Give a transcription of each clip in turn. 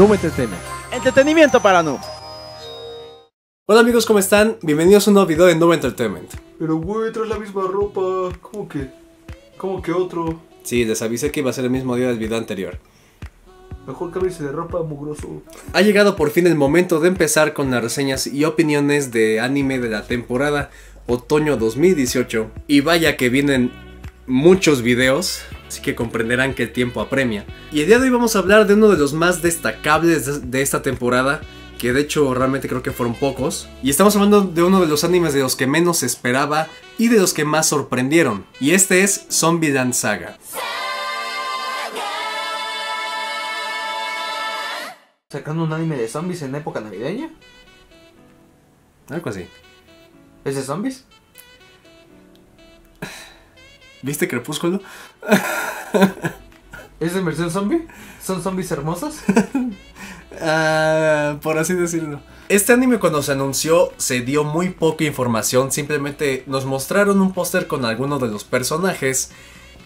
Noob Entertainment. Entretenimiento para noobs. Hola amigos, ¿cómo están? Bienvenidos a un nuevo video de Noob Entertainment. Pero güey, traes la misma ropa. ¿Cómo que? ¿Cómo que otro? Sí, les avisé que iba a ser el mismo día del video anterior. Mejor cámbiese de ropa, mugroso. Ha llegado por fin el momento de empezar con las reseñas y opiniones de anime de la temporada otoño 2018. Y vaya que vienen muchos videos, así que comprenderán que el tiempo apremia. Y el día de hoy vamos a hablar de uno de los más destacables de- esta temporada, que de hecho realmente creo que fueron pocos. Y estamos hablando de uno de los animes de los que menos se esperaba y de los que más sorprendieron. Y este es Zombieland Saga. ¿Sacando un anime de zombies en época navideña? Algo así. ¿Es de zombies? ¿Viste Crepúsculo? ¿Es de versión zombie? ¿Son zombies hermosos? Ah, por así decirlo. Este anime cuando se anunció se dio muy poca información, simplemente nos mostraron un póster con algunos de los personajes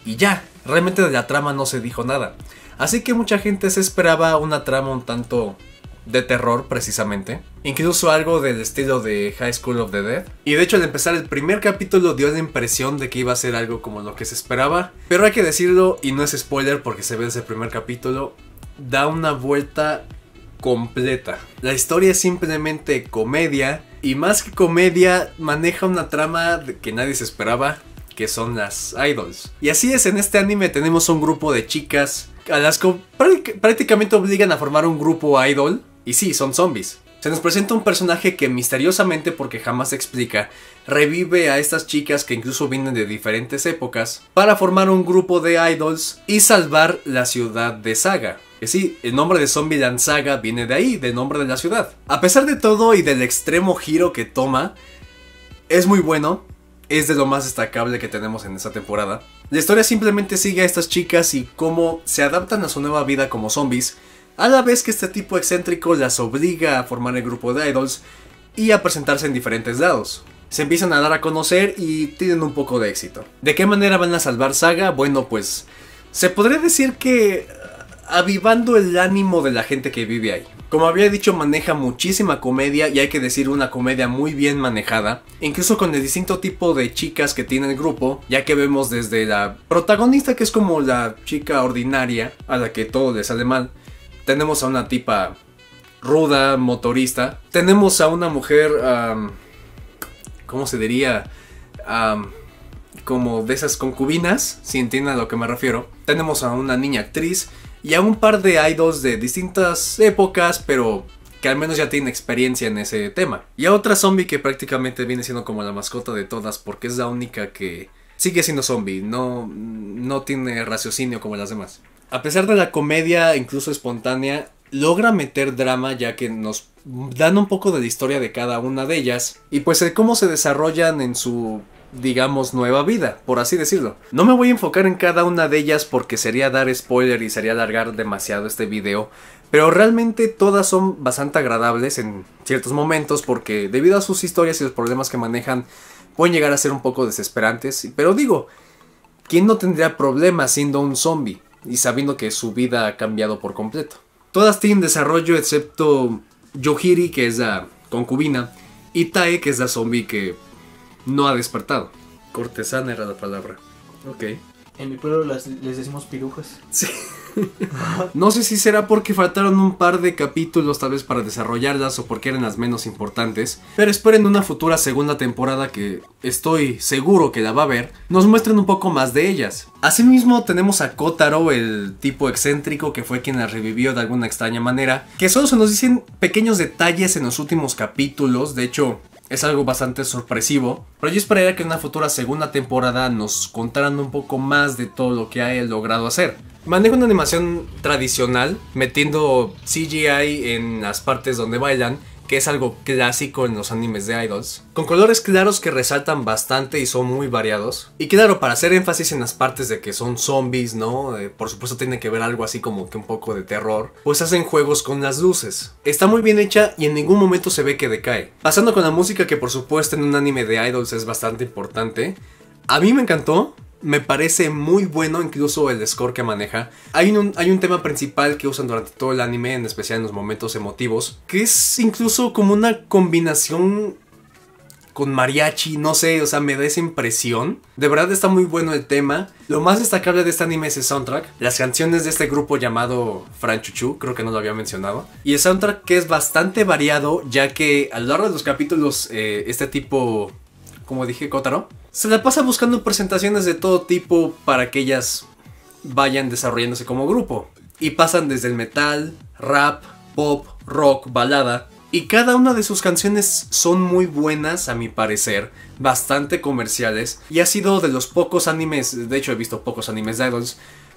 y ya, realmente de la trama no se dijo nada. Así que mucha gente se esperaba una trama un tanto de terror precisamente, incluso algo del estilo de High School of the Dead. Y de hecho al empezar el primer capítulo dio la impresión de que iba a ser algo como lo que se esperaba, pero hay que decirlo y no es spoiler porque se ve desde el primer capítulo, da una vuelta completa. La historia es simplemente comedia y más que comedia maneja una trama que nadie se esperaba que son las idols. Y así es, en este anime tenemos un grupo de chicas a las que prácti- prácticamente obligan a formar un grupo idol y sí, son zombies. Se nos presenta un personaje que misteriosamente, porque jamás se explica, revive a estas chicas que incluso vienen de diferentes épocas para formar un grupo de idols y salvar la ciudad de Saga. Que sí, el nombre de Zombieland Saga viene de ahí, del nombre de la ciudad. A pesar de todo y del extremo giro que toma, es muy bueno, es de lo más destacable que tenemos en esta temporada. La historia simplemente sigue a estas chicas y cómo se adaptan a su nueva vida como zombies, a la vez que este tipo excéntrico las obliga a formar el grupo de idols y a presentarse en diferentes lados. Se empiezan a dar a conocer y tienen un poco de éxito. ¿De qué manera van a salvar Saga? Bueno, pues se podría decir que eh, avivando el ánimo de la gente que vive ahí. Como había dicho, maneja muchísima comedia y hay que decir una comedia muy bien manejada, incluso con el distinto tipo de chicas que tiene el grupo, ya que vemos desde la protagonista que es como la chica ordinaria a la que todo le sale mal, tenemos a una tipa ruda, motorista, tenemos a una mujer, am, ¿cómo se diría? Como de esas concubinas, si entienden a lo que me refiero. Tenemos a una niña actriz y a un par de idols de distintas épocas, pero que al menos ya tienen experiencia en ese tema. Y a otra zombie que prácticamente viene siendo como la mascota de todas, porque es la única que sigue siendo zombie, no, no tiene raciocinio como las demás. A pesar de la comedia, incluso espontánea, logra meter drama ya que nos dan un poco de la historia de cada una de ellas y pues el cómo se desarrollan en su digamos nueva vida, por así decirlo. No me voy a enfocar en cada una de ellas porque sería dar spoiler y sería alargar demasiado este video, pero realmente todas son bastante agradables en ciertos momentos porque debido a sus historias y los problemas que manejan pueden llegar a ser un poco desesperantes, pero digo, ¿quién no tendría problemas siendo un zombie y sabiendo que su vida ha cambiado por completo? Todas tienen desarrollo excepto Yohiri, que es la concubina, y Tae, que es la zombie que no ha despertado. Cortesana era la palabra. Ok. En mi pueblo las- les decimos pirujas. Sí. No sé si será porque faltaron un par de capítulos tal vez para desarrollarlas o porque eran las menos importantes, pero esperen una futura segunda temporada que estoy seguro que la va a ver, nos muestren un poco más de ellas. Asimismo tenemos a Kotaro, el tipo excéntrico que fue quien la revivió de alguna extraña manera, que solo se nos dicen pequeños detalles en los últimos capítulos, de hecho es algo bastante sorpresivo, pero yo esperaría que en una futura segunda temporada nos contaran un poco más de todo lo que ha logrado hacer. Maneja una animación tradicional, metiendo CGI en las partes donde bailan, que es algo clásico en los animes de idols, con colores claros que resaltan bastante y son muy variados. Y claro, para hacer énfasis en las partes de que son zombies, ¿no? Eh, por supuesto tiene que ver algo así como que un poco de terror, pues hacen juegos con las luces. Está muy bien hecha y en ningún momento se ve que decae. Pasando con la música que por supuesto en un anime de idols es bastante importante, a mí me encantó, me parece muy bueno, incluso el score que maneja. Hay un, hay un tema principal que usan durante todo el anime, en especial en los momentos emotivos, que es incluso como una combinación con mariachi, no sé, o sea, me da esa impresión. De verdad está muy bueno el tema. Lo más destacable de este anime es el soundtrack. Las canciones de este grupo llamado Franchuchu, creo que no lo había mencionado. Y el soundtrack que es bastante variado, ya que a lo largo de los capítulos, eh, este tipo, como dije, Kotaro, se la pasa buscando presentaciones de todo tipo para que ellas vayan desarrollándose como grupo. Y pasan desde el metal, rap, pop, rock, balada, y cada una de sus canciones son muy buenas, a mi parecer, bastante comerciales. Y ha sido de los pocos animes, de hecho he visto pocos animes de idols,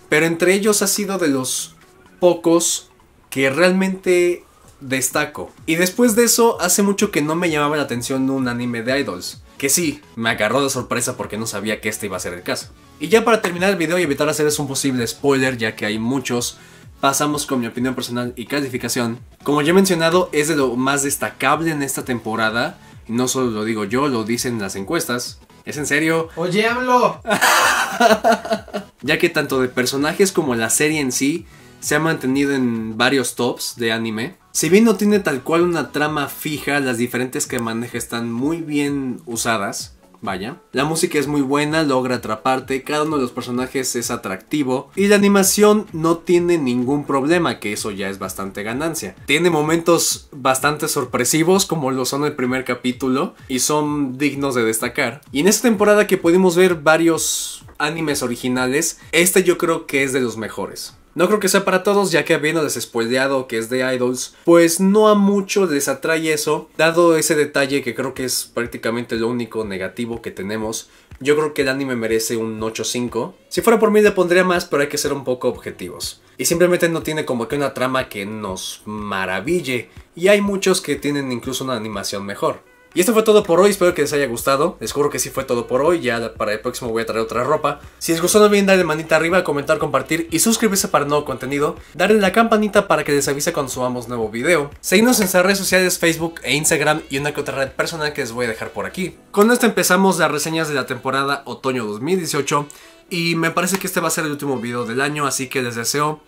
pero entre ellos ha sido de los pocos que realmente destaco. Y después de eso, hace mucho que no me llamaba la atención un anime de idols. Que sí, me agarró de sorpresa porque no sabía que este iba a ser el caso. Y ya para terminar el video y evitar hacerles un posible spoiler, ya que hay muchos, pasamos con mi opinión personal y calificación. Como ya he mencionado, es de lo más destacable en esta temporada. Y no solo lo digo yo, lo dicen las encuestas. ¿Es en serio? Oye, hablo. ya que tanto de personajes como la serie en sí se ha mantenido en varios tops de anime. Si bien no tiene tal cual una trama fija, las diferentes que maneja están muy bien usadas. Vaya. La música es muy buena, logra atraparte, cada uno de los personajes es atractivo y la animación no tiene ningún problema, que eso ya es bastante ganancia. Tiene momentos bastante sorpresivos como lo son el primer capítulo y son dignos de destacar. Y en esta temporada que pudimos ver varios animes originales, este yo creo que es de los mejores. No creo que sea para todos, ya que habiendo spoileado que es de Idols, pues no a mucho les atrae eso, dado ese detalle que creo que es prácticamente lo único negativo que tenemos. Yo creo que el anime merece un 8.5. Si fuera por mí le pondría más, pero hay que ser un poco objetivos. Y simplemente no tiene como que una trama que nos maraville. Y hay muchos que tienen incluso una animación mejor. Y esto fue todo por hoy, espero que les haya gustado. Les juro que sí fue todo por hoy, ya para el próximo voy a traer otra ropa. Si les gustó no olviden darle manita arriba, comentar, compartir y suscribirse para nuevo contenido. Darle la campanita para que les avise cuando subamos nuevo video. Seguirnos en nuestras redes sociales Facebook e Instagram y una que otra red personal que les voy a dejar por aquí. Con esto empezamos las reseñas de la temporada otoño 2018 y me parece que este va a ser el último video del año, así que les deseo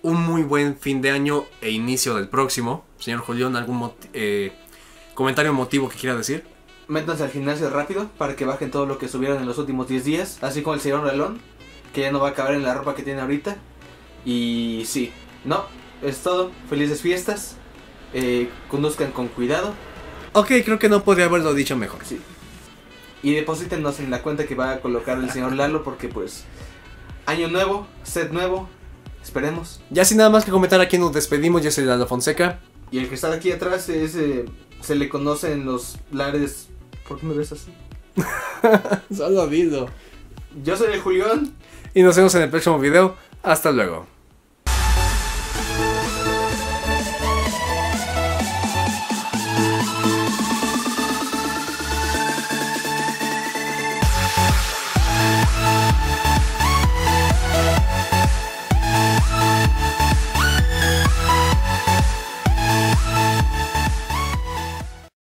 un muy buen fin de año e inicio del próximo. Señor Julián, ¿algún eh, comentario motivo que quiera decir. Métanse al gimnasio rápido para que bajen todo lo que subieron en los últimos 10 días, así como el señor Relón, que ya no va a caber en la ropa que tiene ahorita. Y sí, no, es todo. Felices fiestas. Eh, conduzcan con cuidado. Ok, creo que no podría haberlo dicho mejor. Sí. Y deposítenos en la cuenta que va a colocar el señor Lalo porque pues año nuevo, set nuevo, esperemos. Ya sin nada más que comentar aquí nos despedimos, yo soy Lalo Fonseca. Y el que está aquí atrás es eh, se le conoce en los lares. ¿Por qué me ves así? Solo dilo. Yo soy el Julián. Y nos vemos en el próximo video. Hasta luego.